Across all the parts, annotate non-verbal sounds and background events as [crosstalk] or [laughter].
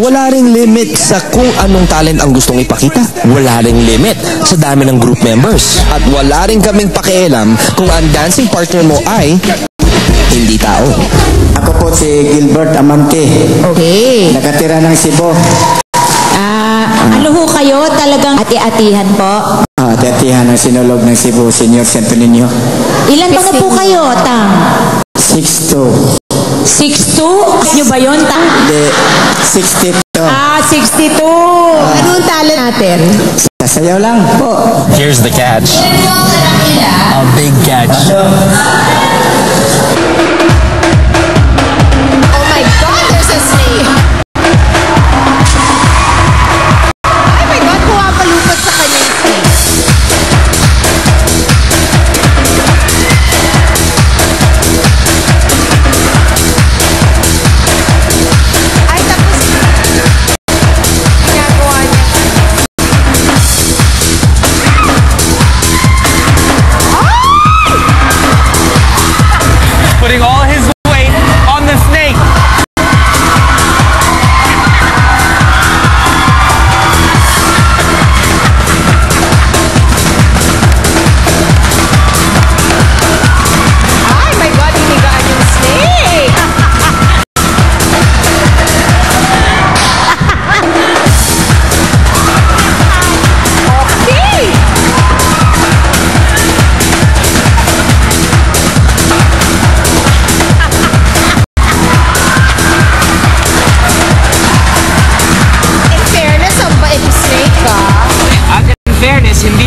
Wala ring limit sa kung anong talent ang gustong ipakita. Wala ring limit sa dami ng group members. At wala rin kaming pakialam kung ang dancing partner mo ay hindi tao. Ako po si Gilbert Amante. Okay. Nakatira ng Cebu. Ah, ano ho kayo? Talagang ati-atihan po? Ah, datihan ng sinulog ng Cebu, Senior Santo Niño. Ilan ba na po kayo, Tang? 6'2". 6'2"? Nyo ba yun, Tang? De, 62. Ah, 62. Anong talent natin? Sasayaw lang po. Here's the catch. A big catch.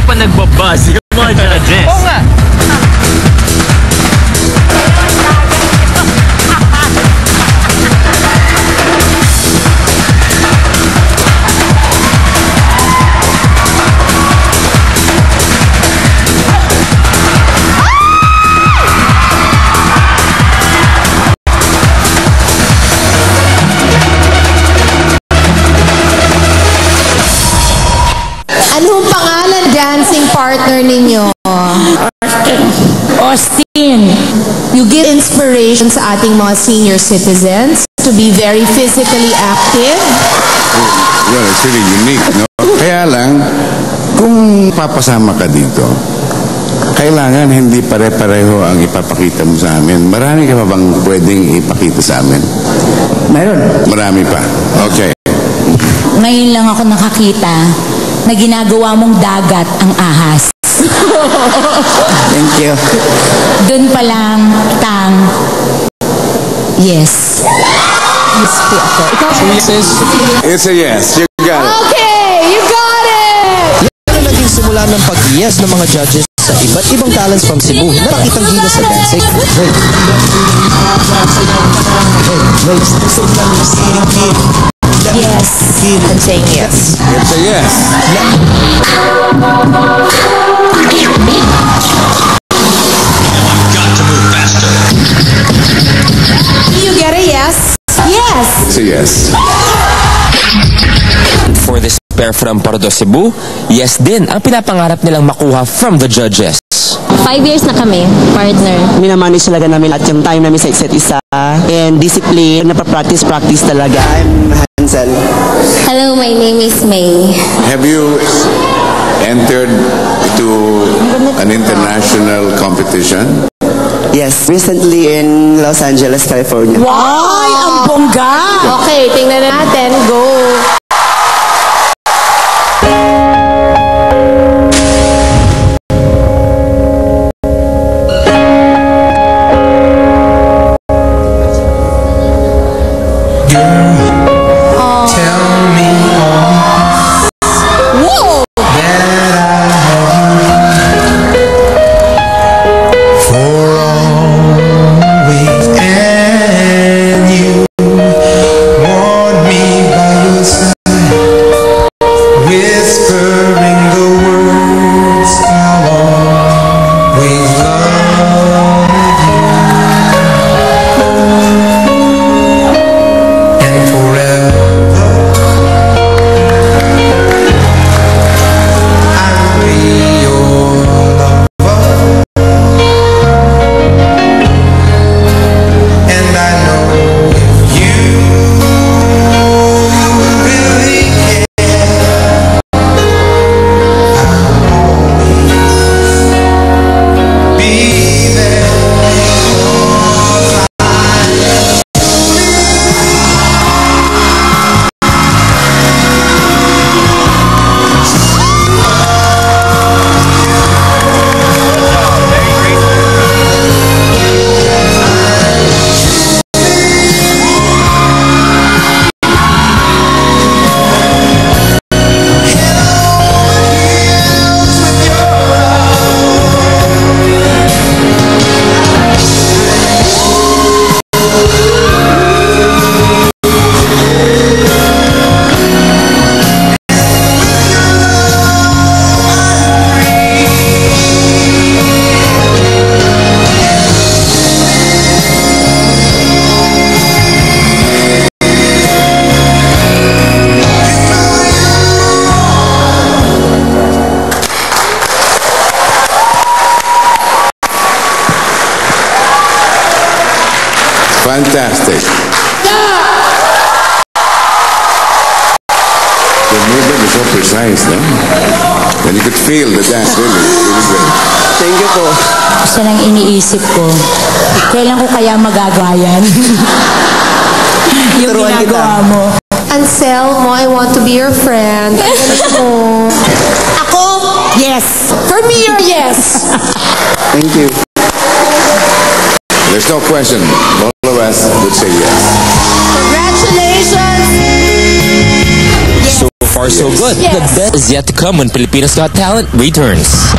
Pa nagbabuzz yung mga judges. Oo nga. Partner ninyo? Austin. You give inspiration sa ating mga senior citizens to be very physically active. Well, it's really unique, no? Kaya lang, kung papasama ka dito, kailangan hindi pare-pareho ang ipapakita mo sa amin. Marami ka pa bang pwedeng ipakita sa amin? Meron. Marami pa. Okay. Ngayon lang ako nakakita na ginagawa mong dagat ang ahas. Thank you. Doon pa lang, Tang. Yes. Yes po ako. Ikaw po. It's a yes. You got it. Okay, you got it! Yan ang naging simula ng pag-yes ng mga judges sa iba't ibang talents from Cebu na nakitang gila sa dancing. Wait. Yes. I'm saying yes. It's a yes. You get a yes? Yes. It's a yes. For this pair from Pardo Cebu, yes din ang pinapangarap nilang makuha from the judges. Five years na kami, partner. minamanage talaga namin at yung time namin sa isa't isa and discipline, napapractice, practice talaga. I'm Hansel. Hello, my name is May. Have you entered to an international competition? Yes, recently in Los Angeles, California. Ay, ang bongga. Okay, tingnan natin. Go. Fantastic. The movement is so precise, no? And you could feel the dance, really. really great. Thank you po. Isa lang iniisip ko, kailan ko kaya magagawa yan? [laughs] Yung Turuan kita. ginagawa mo. Anselmo, I want to be your friend. Ako. Ako, yes. For me, you're yes. Thank you. There's no question. All of us would say yes. Congratulations! So far, so good. The best is yet to come when Filipinas Got Talent returns.